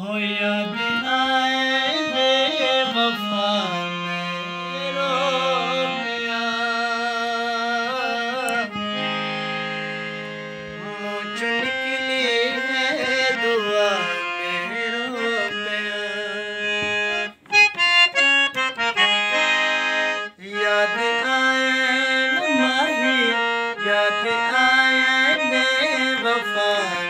हो याद आए बे वफा में रो गया मुझ निकली है दुआ में रो गया याद आए माही, याद आए बे वफा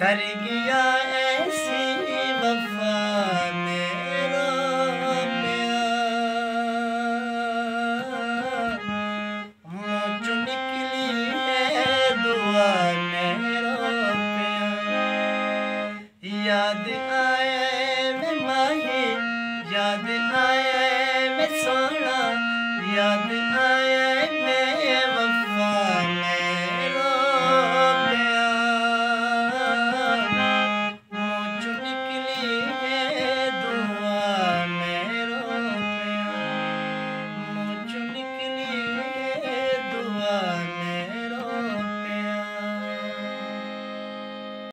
कर गया ऐसी वफा मेरा प्यार। निकली है दुआ मेरा प्यार। याद आया मैं माही, याद आया मैं सोना, याद आया